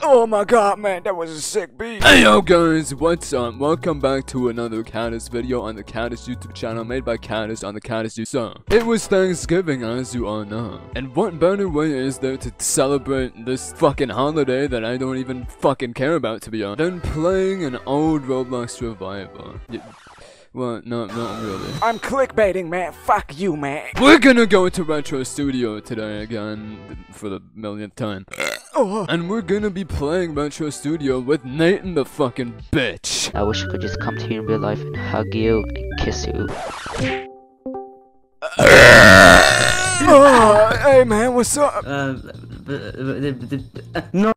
Oh my god, man, that was a sick beat. Hey yo guys, what's up? Welcome back to another Kattus video on the Kattus YouTube channel made by Kattus on the Kattus YouTube. It was Thanksgiving as you all know. And what better way is there to celebrate this fucking holiday that I don't even fucking care about to be honest than playing an old Roblox Revival. Y- well, no, not really. I'm clickbaiting, man. Fuck you, man. We're gonna go to Retro Studio today again for the millionth time. Oh, And we're gonna be playing Retro Studio with Nathan the fucking bitch. I wish I could just come to you in real life and hug you and kiss you. oh, hey, man, what's up? Uh, no.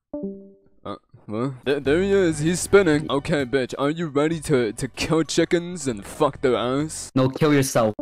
Uh, well, th there he is. He's spinning. Okay, bitch, are you ready to to kill chickens and fuck their ass? No, kill yourself.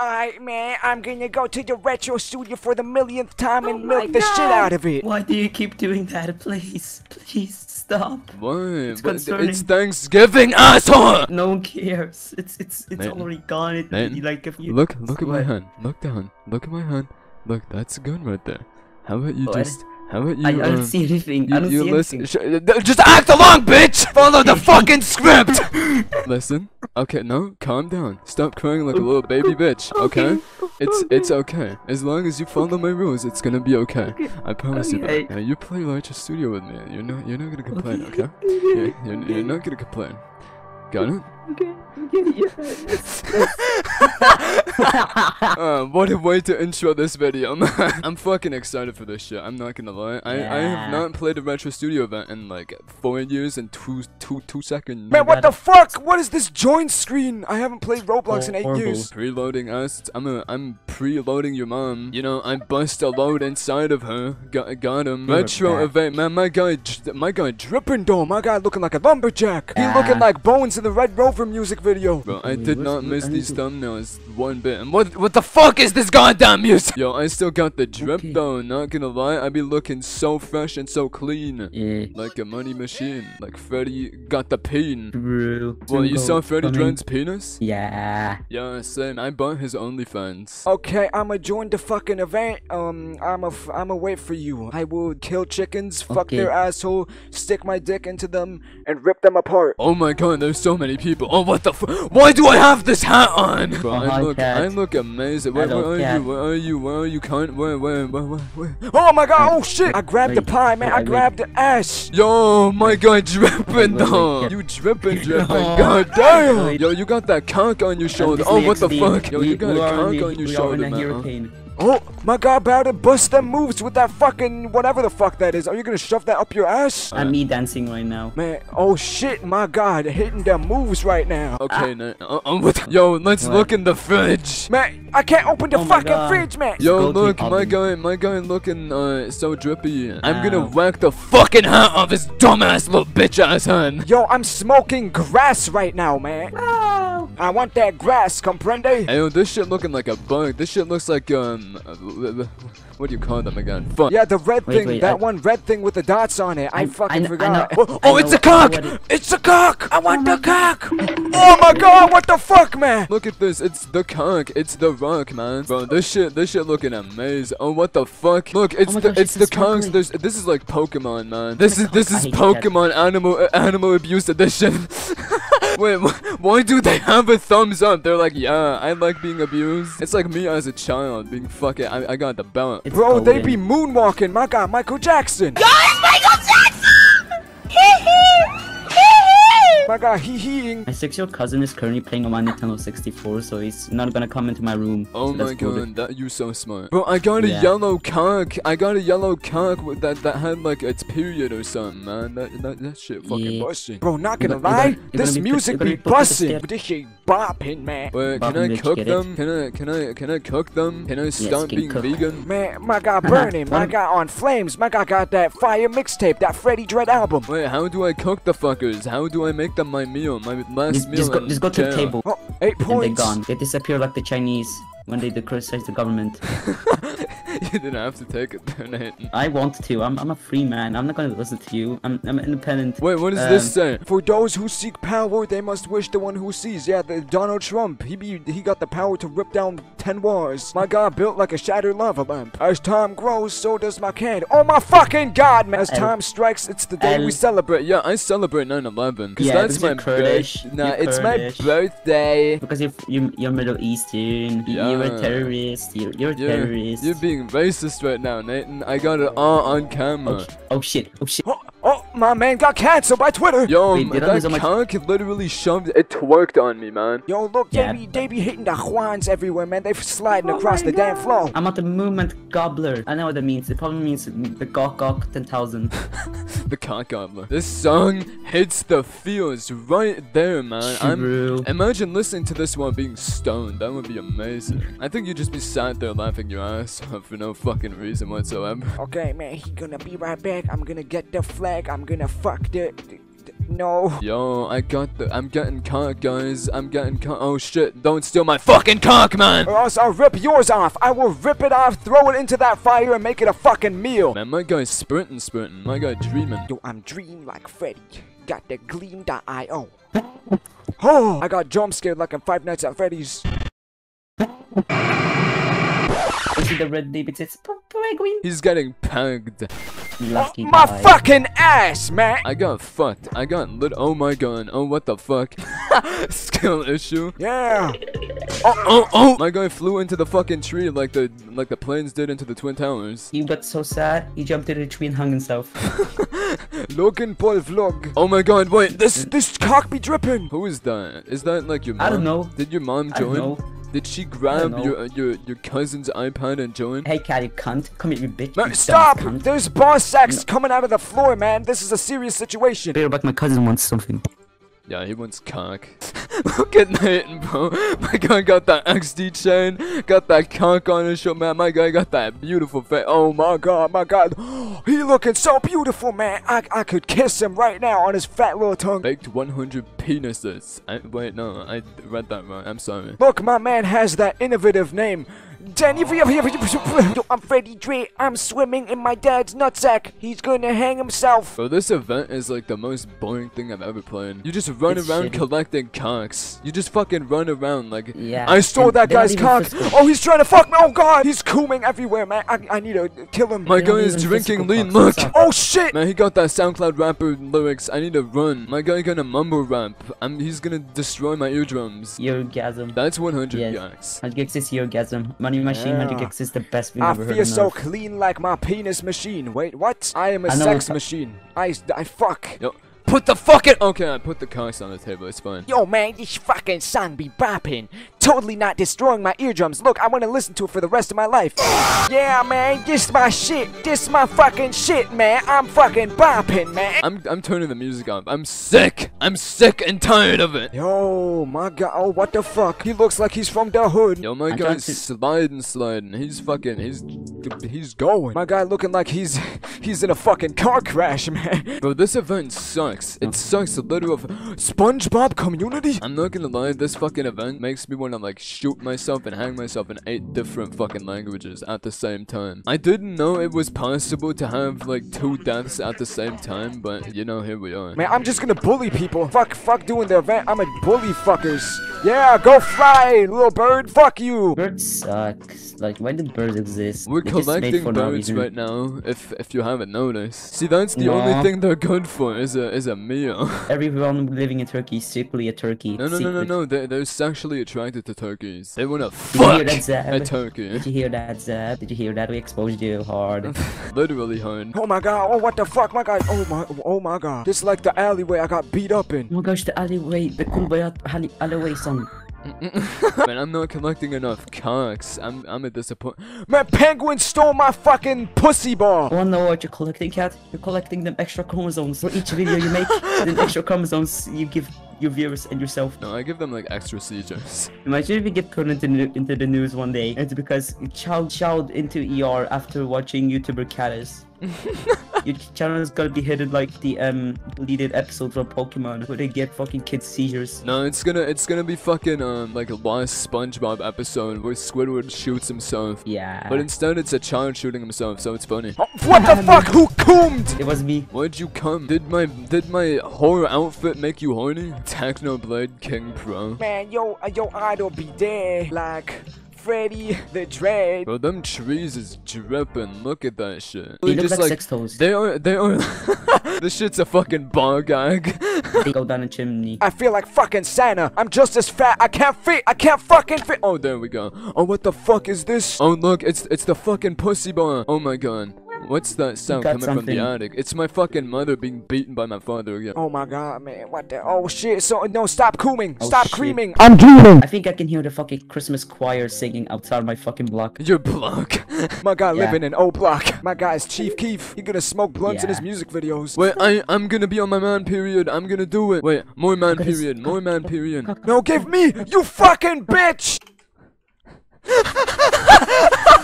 Alright, man, I'm gonna go to the retro studio for the millionth time and Oh milk my the shit out of it. Why do you keep doing that? Please, please stop. Why? It's concerning. it's Thanksgiving, asshole! No one cares. It's it's it's Nathan. already gone. It, Nathan. like if you Look, look at my hand. Look down. Look at my hand. Look, that's a gun right there. How about you What? just? How about you? I, I don't um, see anything. You, I don't you see listen. anything. Just act along, bitch. Follow the fucking script. listen. Okay, no, calm down. Stop crying like a little baby bitch. Okay? It's it's okay. As long as you follow my rules, it's gonna be okay. I promise you that. Now, you play Elijah Studio with me. You're not you're not gonna complain, okay? You're, you're, you're not gonna complain. Got it? Uh, what a way to intro this video, man. I'm fucking excited for this shit. I'm not gonna lie. I, I have not played a retro studio event in like four years and two two two seconds. Man, what the fuck? What is this join screen? I haven't played Roblox in eight Horrible. years. Preloading us. I'm a, I'm preloading your mom. You know, I bust a load inside of her. Got got him. You're Retro back. event, man. My guy, j- my guy, drip. Drippin' my guy looking like a lumberjack. He looking like Bones in the Red Rover music video. Bro, I did not miss I these thumbnails one bit. And what what the fuck is this goddamn music? Yo, I still got the drip Okay. though. Not gonna lie, I be looking so fresh and so clean. yeah. Like a money machine. Like Freddy got the peen. True. Well, you saw Jingle Freddy coming. Drone's penis? Yeah. Yeah, same. I bought his OnlyFans. Okay, I'ma join the fucking event. Um, I'ma f- I'ma wait for you. I will kill chickens, fuck Okay. their asshole, stick my dick into them, and rip them apart. Oh my god, there's so many people. Oh, what the f- Why do I have this hat on? Bro, I look, I look amazing. Where, where are you? Where are you? Where are you, cunt? Where, where, where, where, where? Oh my god! Oh shit! I grabbed the pie, man. I grabbed the ass. Yo, my guy dripping Wait, wait, though. You dripping, dripping. God damn. Yo, you got that conk on your shoulder. Oh, what the XD. fuck? Yo, you got a conk on your we are shoulder, in a man. Huh? hurricane. Oh my god! About to bust them moves with that fucking whatever the fuck that is. Are you gonna shove that up your ass? I'm me dancing right now. Man, oh shit! My god, hitting them moves right now. Okay, now, uh, uh, what? Yo, let's What? look in the fridge. Man, I can't open the Oh fucking God. fridge, man. Yo, go look, my oven. guy, my guy looking uh so drippy. I'm gonna whack the fucking hat off his dumbass little bitch ass hand. Yo, I'm smoking grass right now, man. I want that grass, comprende? Hey, yo, this shit looking like a bug. This shit looks like um, what do you call them again? Fuck. Yeah, the red Wait, thing, wait, that I- one red thing with the dots on it. I, I- fucking I kn- I forgot. know- oh, I oh, it's know- a cock! I know what It's a cock! I want the cock! Oh my god, what the fuck, man? Look at this, it's the cock, it's the rock, man. Bro, this shit, this shit looking amazing. Oh, what the fuck? Look, it's my the, gosh, it's it's the a There's, this is like Pokemon, man. This is, this is. Pokemon Animal, uh, Animal Abuse Edition. Wait, wh- why do they have a thumbs up? They're like, yeah, I like being abused. It's like me as a child being fucking. I, I got the belt. It's Bro, they be moonwalking. My god, Michael Jackson. My My six-year-old cousin is currently playing on my Nintendo 64, so he's not gonna come into my room. Oh so that's my good. god, that you so smart. Bro, I got a Yeah. yellow cock. I got a yellow cock with that that had like its period or something, man. That that, that shit fucking Yeah. busting. Bro, not You're gonna gonna- you're lie, gonna- you're this gonna be put- music you're gonna be be put to the busting. step. But this shit bopping, man. Wait, can Boppin' I bitch, cook get it? them? Can I can I can I cook them? Can I stop can being cook. vegan? Man, my god burning. my One- god on flames. My god got that fire mixtape, that Freddie Dredd album. Wait, how do I cook the fuckers? How do I make them my meal? My last Just, meal. just go, just go to the table. Oh, eight And they're gone. They disappear like the Chinese when they criticize the government. you didn't have to take it Nathan. I want to. I'm, I'm a free man. I'm not gonna listen to you. I'm, I'm independent. Wait, what does this Um, say? For those who seek power, they must wish the one who sees. Yeah, the Donald Trump. He be he got the power to rip down ten walls. My God built like a shattered lava lamp. As time grows, so does my can. Oh my fucking God, man! As El- time strikes, it's the day we celebrate. Yeah, I celebrate 9/11 because Yeah, that's my. Nah, You're it's Kurdish. my birthday. Because you're, you're, you're Middle Eastern. Yeah. You're a terrorist. You're, you're a You're, terrorist. you're being racist right now, Nathan. I got it all on camera. Oh, oh shit. Oh shit. Oh, oh, my man got canceled by Twitter. Yo, Wait, that lose so much- literally shoved it twerked on me, man. Yo, look, Yeah. they be they be hitting the Juans everywhere, man. They're sliding across the damn oh floor. I'm at the movement gobbler. I know what that means. It probably means the gawk gawk 10,000. The cock gobbler. This song hits the feels right there, man. True. I'm imagine listening to this while being stoned. That would be amazing. I think you'd just be sat there laughing your ass off for no fucking reason whatsoever. Okay, man, he gonna be right back. I'm gonna get the flag. I'm gonna fuck the. the- the- no. Yo, I got the. I'm getting cock, guys. I'm getting cock. Oh shit! Don't steal my fucking cock, man. Or else I'll rip yours off. I will rip it off, throw it into that fire, and make it a fucking meal. Man, my guy's sprinting, sprinting. My guy dreaming. Yo, I'm dream like Freddy. Got the gleam.io. oh, I got jump scared like in Five Nights at Freddy's. You see the red David says, Penguin. He's getting pegged. Lucky My guy. fucking ass, man. I got fucked. I got lit. Oh my god. Oh what the fuck. Skill issue. Yeah. Oh oh. oh! My guy flew into the fucking tree like the like the planes did into the twin towers. He got so sad, he jumped into the tree and hung himself. Logan Paul vlog. Oh my god. Wait. This. This cock be dripping. Who is that? Is that like your mom? I don't know. Did your mom I don't join? Did she grab your uh, your your cousin's iPad and join? Hey, cat, you cunt. Come here, you bitch. Man, you stop! There's boss sacks coming out of the floor, man. This is a serious situation. Bear back, my cousin wants something. Yeah, he wants cock. Look at Nathan, bro. My guy got that XD chain, got that cock on his shirt, man. My guy got that beautiful face. Oh my God, my God. He looking so beautiful, man. I, I could kiss him right now on his fat little tongue. baked 100 penises. I, wait, no, I read that wrong. I'm sorry. Look, my man has that innovative name. Danny, Yo, I'm Freddy Dre. I'm swimming in my dad's nutsack. He's gonna hang himself. Bro, this event is like the most boring thing I've ever played. You just run It's around shitty. collecting cocks. You just fucking run around like. Yeah. I stole and that guy's cock. physical. Oh, he's trying to fuck me. Oh God, he's cooming everywhere, man. I, I need to kill him. My guy is drinking lean. Look. Oh shit. Man, he got that SoundCloud rapper lyrics. I need to run. My guy gonna mumble rap. I'm. He's gonna destroy my eardrums. Orgasm. That's 100 Yes. yaks. 100 gigs is orgasm. Money machine, 100 Yeah. gigs is the best thing I I've ever feel in so life. clean like my penis machine. Wait, what? I am a I sex machine. I, I fuck. Yo, put the fucking. Okay, I put the cocks on the table. It's fine. Yo, man, this fucking song be bopping. Totally not destroying my eardrums. Look, I want to listen to it for the rest of my life. yeah, man, this my shit. This my fucking shit, man. I'm fucking bopping, man. I'm. I'm turning the music off. I'm sick. I'm sick and tired of it. Yo, my god. Oh, what the fuck? He looks like he's from the hood. Yo, my I guy's sliding, sliding. He's fucking. He's. He's Going. My guy looking like he's he's in a fucking car crash, man. Bro, this event sucks. It sucks a little of. SpongeBob community? I'm not gonna lie, this fucking event makes me wanna like shoot myself and hang myself in eight different fucking languages at the same time. I didn't know it was possible to have like two deaths at the same time, but you know, here we are. Man, I'm just gonna bully people. Fuck, fuck doing the event. I'm a bully fuckers. Yeah, go fly, little bird. Fuck you. Birds suck. Like, why did birds exist? We're They're just collecting for no birds right now, if if you haven't noticed. See, that's the only thing they're good for is a is a meal. Everyone living in Turkey is secretly a turkey. No, no, no, no, no. They're, they're sexually attracted to turkeys. They wanna Did you hear fuck that, a turkey. Did you hear that, Zab? Did you hear that? We exposed you hard. Literally hard. Oh my god. Oh, what the fuck, my god. Oh my. Oh my god. This is like the alleyway I got beat up in. Oh my gosh, the alleyway, the Kumbaya alley- alleyway song. Man, I'm not collecting enough cocks. I'm I'm a disappoint. Man, penguin stole my fucking pussy ball. Oh, I wanna know what you're collecting, cat? You're collecting them extra chromosomes. For each video you make, the extra chromosomes you give your viewers and yourself. No, I give them like extra seizures. Imagine if we get put into, the- into the news one day, it's because child child into ER after watching YouTuber Kattus. Your channel is gonna be hidden like the um deleted episode from Pokemon where they get fucking kids seizures. No, it's gonna it's gonna be fucking um like a lost SpongeBob episode where Squidward shoots himself. Yeah. But instead it's a child shooting himself, so it's funny. Oh, what the fuck? Who coomed? it was me. Why'd you come? Did my did my horror outfit make you horny? Technoblade King Pro. Man, yo, uh, your idol be there. Like Freddy the Dread. Bro, them trees is dripping. Look at that shit. He looks Just like, six toes. They are, they are. this shit's a fucking bar gag. They go down a chimney. I feel like fucking Santa. I'm just as fat. I can't fit. I can't fucking fit. Oh, there we go. Oh, what the fuck is this? Oh, look, it's it's the fucking pussy bar. Oh my god. What's that sound got coming from the attic? It's my fucking mother being beaten by my father again. Oh my god, man. What the? Oh shit. So, no, stop cooming. Oh, stop shit. creaming. I'm dreaming. I think I can hear the fucking Christmas choir singing outside my fucking block. Your block. My guy Yeah. living in O Block. My guy is Chief Keef. He gonna smoke blunts in his music videos. Wait, I I'm gonna be on my man period. I'm gonna do it. Wait, more man Look at his- period. More man period. No, give me, you fucking bitch!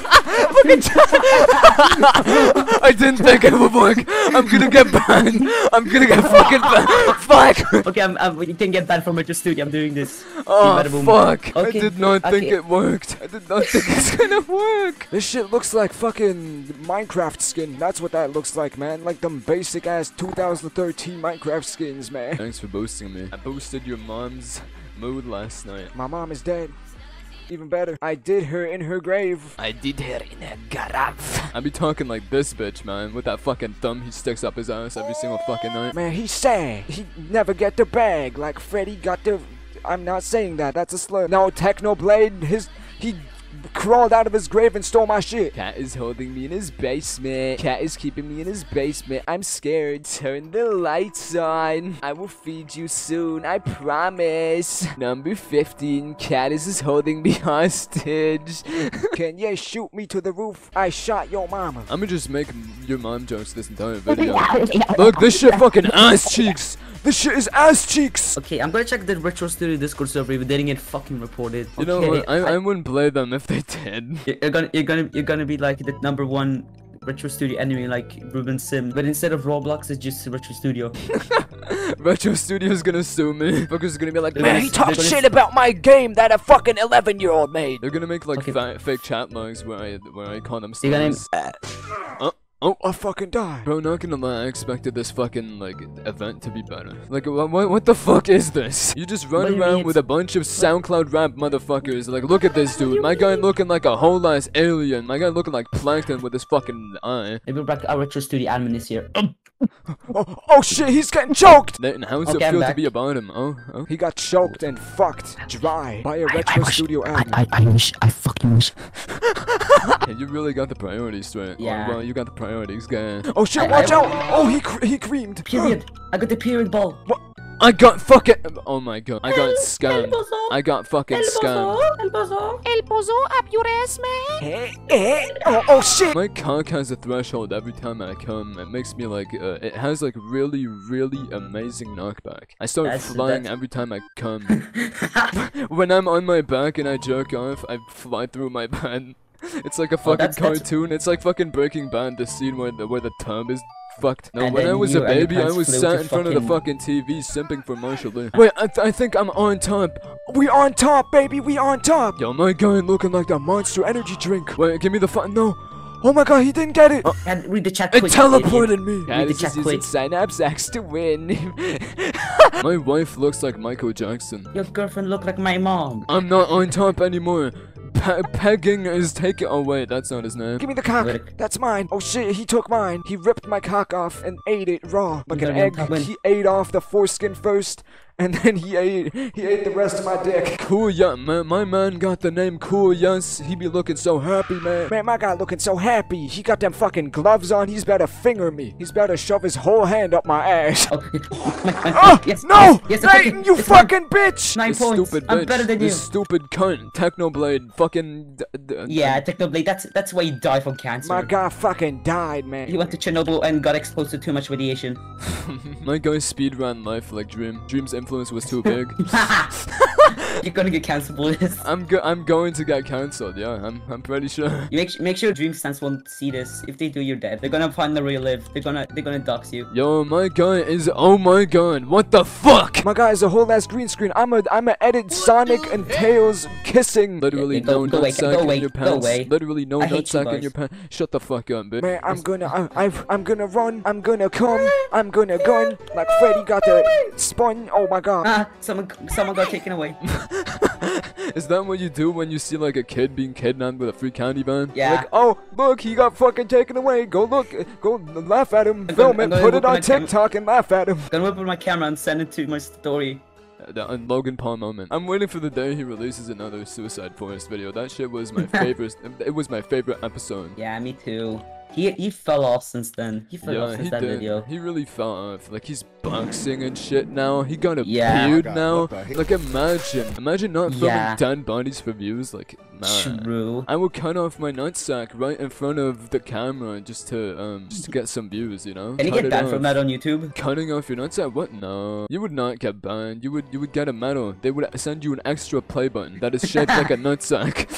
I didn't think it would work. I'm gonna get banned. I'm gonna get fucking banned. Fuck. Okay, I'm, I'm, you can get banned from Retro Studio. I'm doing this. Oh better boom. fuck! I did not think it worked. I did not think it's gonna work. This shit looks like fucking Minecraft skin. That's what that looks like, man. Like them basic ass 2013 Minecraft skins, man. Thanks for boosting me. I boosted your mom's mood last night. My mom is dead. Even better, I did her in her grave. I did her in a garage. I be talking like this bitch, man, with that fucking thumb he sticks up his ass every single fucking night. Man, he's sad. He never get the bag like Freddy got the. I'm not saying that. That's a slur. No, Technoblade. His he crawled out of his grave and stole my shit. Cat is holding me in his basement. Cat is keeping me in his basement. I'm scared. Turn the lights on. I will feed you soon. I promise. Number 15. Cat is holding me hostage. Can you shoot me to the roof? I shot your mama. I'ma just make your mom jokes this entire video. Look, this shit fucking ass cheeks. This shit is ass cheeks. Okay, I'm gonna check the Retro Studio Discord server if they didn't get fucking reported. You know Okay, what? I, I wouldn't blame them if they did. You're you're gonna, you're gonna, you're gonna be like the number one Retro Studio enemy, like Ruben Sim. But instead of Roblox, it's just Retro Studio. Retro Studio's gonna sue me. Fuckers gonna be like, man, gonna- he He talks gonna- shit about my game that a fucking 11 year old made. They're gonna make like Okay. fa- fake chat logs where I where I call them You're gonna- stars. I fucking die. Bro, not gonna lie, I expected this fucking like event to be better. Like, what what, what the fuck is this? You just run do around mean with a bunch of SoundCloud rap motherfuckers. Like, look at this dude. My guy looking like a whole ass alien. My guy looking like plankton with his fucking eye. Maybe back our Retro Studio admin is here. Um, Oh, oh shit, he's getting choked. Then how's Okay, it feel to be about him? Oh, oh. He got choked and fucked dry by a Retro Studio admin. I, I I wish, I fucking wish. Yeah, you really got the priorities straight. Oh, Yeah. well, you got the priorities, guy. Oh shit, I- watch I- out! Oh, he cr- he creamed. Period. I got the period ball. I got fucking. Oh my god. I got scammed. I got fucking scammed. El pozo up your ass, man. Eh, eh. Oh, oh shit! My cock has a threshold every time I come. It makes me like, uh, it has like really, really amazing knockback. I start That's- flying that's- every time I come. when I'm on my back and I jerk off, I fly through my bed. It's like a oh, fucking Oh, that's- that's- cartoon. It's like fucking Breaking Bad, the scene where the where the tub is fucked. No, And when I was a you and your baby, I was sat in front of the fucking- fucking TV simping for Marshall Lee. Wait, I, th- I think I'm on top. We on top, baby. We on top. Yo, my guy looking like The Monster Energy drink. Wait, give me the fun. No. Oh my god, he didn't get it. And read the chat It quick. teleported me. Read the chat quick. synapse X to win. my wife looks like Michael Jackson. Your girlfriend look like my mom. I'm not on top anymore. Pe- pegging is taken. Oh wait, that's not his name. Give me the cock. Rick. That's mine. Oh shit, he took mine. He ripped my cock off and ate it raw. Like an gotta be on egg. He ate off the foreskin first, and then he ate he ate the rest of my dick. Cool, yeah, man. My man got the name Cool, yes. He be looking so happy, man. Man, my guy looking so happy. He got them fucking gloves on. He's about to finger me. He's about to shove his whole hand up my ass. Okay. Ah, yes, no! yes, yes, it's Peyton, you It's fine. fucking bitch! Nine This points. stupid I'm better than you. This stupid cunt. Technoblade. Fucking. D- d- Yeah, Technoblade. That's that's why you die from cancer. My guy fucking died, man. He went to Chernobyl and got exposed to too much radiation. My guy speedran life like Dream. Dream's influence was too big. You're gonna get cancelled for this. I'm go I'm going to get cancelled. Yeah, I'm I'm pretty sure. You make make sure Dream Stance won't see this. If they do, you're dead. They're gonna find the real live. They're gonna they're gonna dox you. Yo, my guy is. Oh my god, what the fuck? My guy is a whole ass green screen. I'm a I'm a edit Sonic and Tails kissing. Literally Yeah, go- no go nutsack go in your go pants. away. Literally no I nutsack in your pants. Shut the fuck up, bitch. Man, I'm gonna I, I I'm gonna run. I'm gonna come. I'm gonna gun like Freddy got the spun. Oh my god. Ah, someone someone got taken away. Is that what you do when you see like a kid being kidnapped with a free candy van? Yeah. Like, oh, look, he got fucking taken away. Go look, go laugh at him, I'm film gonna- it, put it on TikTok and laugh at him. I'm Gonna open my camera and send it to my story. Uh, The uh, Logan Paul moment. I'm waiting for the day he releases another Suicide Forest video. That shit was my favorite. It was my favorite episode. Yeah, me too. He he fell off since then. He fell off Yeah, since he that did. video. He really fell off. Like he's boxing and shit now. He got a Yeah. beard Oh now. what the heck? Like imagine, imagine not filming Yeah. dead bodies for views. Like man. True. I would cut off my nutsack right in front of the camera just to um just to get some views, you know. Can you get banned off. from that on YouTube? Cutting off your nutsack? What? No, you would not get banned. You would you would get a medal. They would send you an extra play button that is shaped like a nutsack.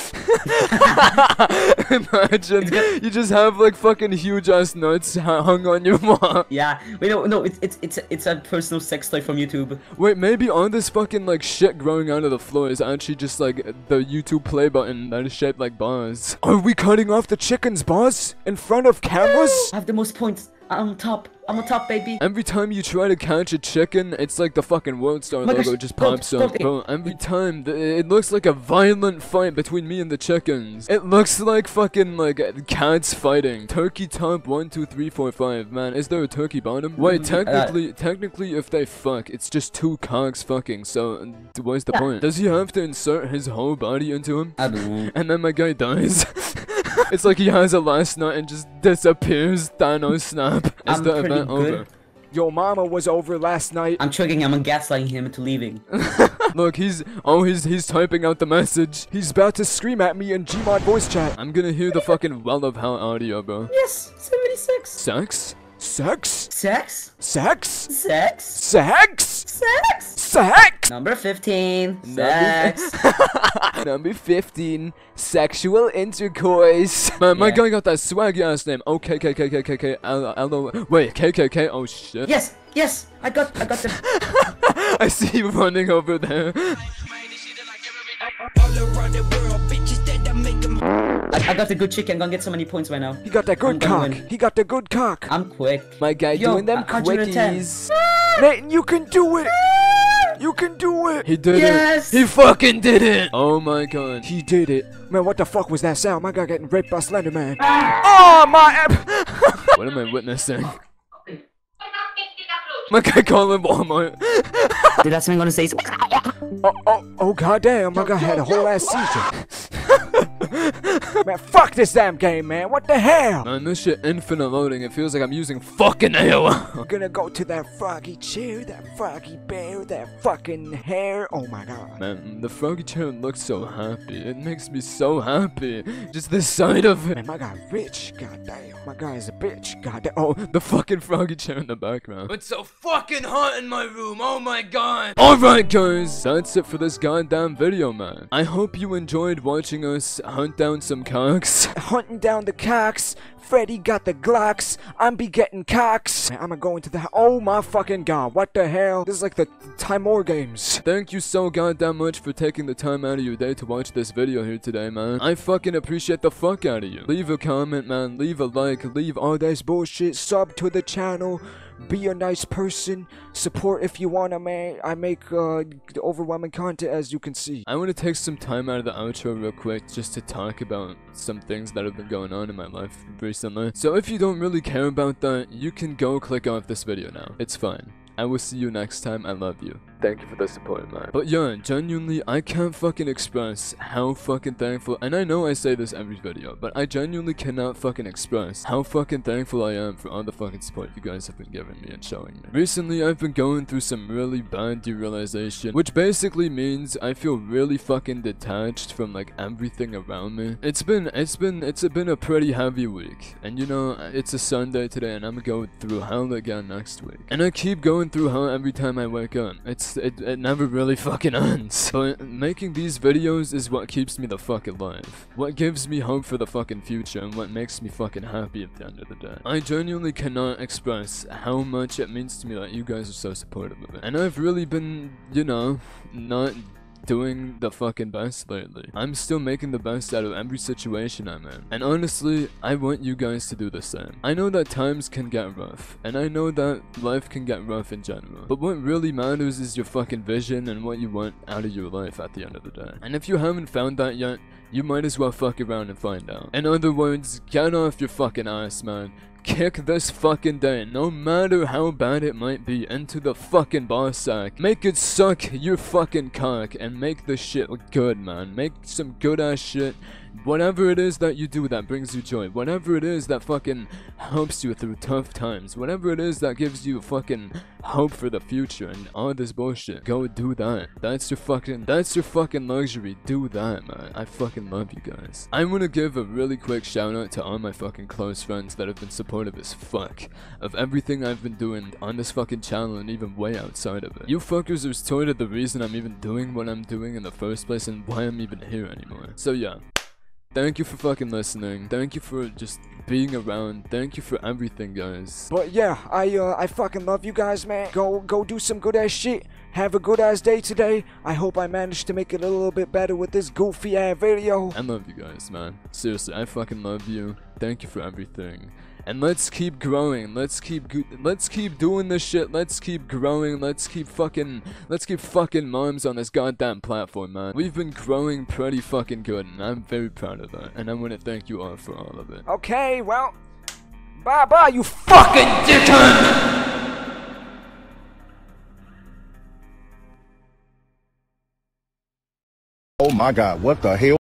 Imagine you just have like fucking huge ass nuts hung on your mom. Yeah. Wait, no, no. It's it's it's it's a personal sex toy from YouTube. Wait, maybe on this fucking like shit growing out of the floor is actually just like the YouTube play button that is shaped like bars. Are we cutting off the chickens, boss? In front of cameras? I have the most points. I'm on top. I'm on top, baby. Every time you try to catch a chicken, it's like the fucking World Star logo gosh, just pops up. every time, it looks like a violent fight between me and the chickens. It looks like fucking like cats fighting. Turkey top one, two, three, four, five. Man, is there a turkey bottom? Wait, Mm, uh, technically, technically, if they fuck, it's just two cocks fucking. So, uh, what's the point? Does he have to insert his whole body into him? I don't know. And then my guy dies. it's like he has a last nut and just disappears. Thanos snap. Is I'm the pretty event good. over? Your mama was over last night. I'm tricking him. I'm gaslighting him into leaving. Look, he's oh he's he's typing out the message. He's about to scream at me in Gmod voice chat. I'm gonna hear the fucking well of hell audio, bro. Yes, 76. Sex? Sex? Sex? Sex? Sex? Sex? Sex? Sex? Number 15. Sex. Number 15, sexual intercourse. Man, my Yeah. guy got that swaggy ass name. Oh, K K K K K K L L O. Wait, K K K. Oh shit. yes, yes. I got, I got the. I see you running over there. I, I got the good chicken. I'm gonna get so many points right now. He got that good I'm cock. He got the good cock. I'm quick. My guy Yo, doing them 110. quickies. Nathan, you can do it. You can do it. He did Yes! it. He fucking did it. Oh my god. He did it. Man, what the fuck was that sound? My guy getting raped by Slender Man. Ah. Oh, my app. What am I witnessing? My guy calling Walmart. Dude, that's what I'm gonna say. Oh, oh, oh, goddamn. My guy had a whole ass seizure. man, fuck this damn game, man. What the hell? Man, this shit infinite loading. It feels like I'm using fucking AOL. We're gonna go to that froggy chair, that froggy bear, that fucking hair. Oh my god. Man, the froggy chair looks so happy. It makes me so happy. Just the sight of it. Man, my guy rich. Goddamn. My guy is a bitch. Goddamn. Oh, the fucking froggy chair in the background. It's so fucking hot in my room. Oh my god. Alright, guys. That's it for this goddamn video, man. I hope you enjoyed watching us hunt down some cocks. hunting down the cocks. Freddy got the Glocks. I'm be getting cocks. I'ma go into the. Oh my fucking god. What the hell? This is like the Timor games. Thank you so goddamn much for taking the time out of your day to watch this video here today, man. I fucking appreciate the fuck out of you. Leave a comment, man. Leave a like. Leave All this bullshit. Sub to the channel. Be a nice person. Support if you wanna, man. I make uh, overwhelming content as you can see. I want to take some time out of the outro real quick just to talk about some things that have been going on in my life recently. So if you don't really care about that, you can go click off this video now. It's fine. I will see you next time. I love you. Thank you for the support, man. But yeah, genuinely, I can't fucking express how fucking thankful, and I know I say this every video, but I genuinely cannot fucking express how fucking thankful I am for all the fucking support you guys have been giving me and showing me. Recently, I've been going through some really bad derealization, which basically means I feel really fucking detached from like everything around me. It's been, it's been, it's been a pretty heavy week, and you know, it's a Sunday today, and I'm going through hell again next week. And I keep going through hell every time I wake up. It's it, it never really fucking ends. But making these videos is what keeps me the fuck alive. What gives me hope for the fucking future and what makes me fucking happy at the end of the day. I genuinely cannot express how much it means to me that you guys are so supportive of it. And I've really been, you know, not doing the fucking best lately. I'm still making the best out of every situation I'm in. And honestly, I want you guys to do the same. I know that times can get rough, and I know that life can get rough in general. But what really matters is your fucking vision and what you want out of your life at the end of the day. And if you haven't found that yet, you might as well fuck around and find out. In other words, get off your fucking ass, man. Kick this fucking day, no matter how bad it might be, into the fucking boss sack. Make it suck your fucking cock and make the shit look good, man. Make some good ass shit. Whatever it is that you do that brings you joy, whatever it is that fucking helps you through tough times, whatever it is that gives you fucking hope for the future and all this bullshit, go do that. That's your fucking, that's your fucking luxury. Do that, man. I fucking love you guys. I want to give a really quick shout out to all my fucking close friends that have been supportive as fuck of everything I've been doing on this fucking channel and even way outside of it. You fuckers are of the reason I'm even doing what I'm doing in the first place and why I'm even here anymore. So yeah. Thank you for fucking listening. Thank you for just being around. Thank you for everything, guys. But yeah, I uh, I fucking love you guys, man. Go go do some good ass shit. Have a good ass day today. I hope I managed to make it a little bit better with this goofy ass video. I love you guys, man. Seriously, I fucking love you. Thank you for everything. And let's keep growing. Let's keep let's keep doing this shit. Let's keep growing. Let's keep fucking let's keep fucking moms on this goddamn platform, man. We've been growing pretty fucking good, and I'm very proud of that. And I want to thank you all for all of it. Okay, well, bye bye, you fucking dickhead. Oh my God, what the hell?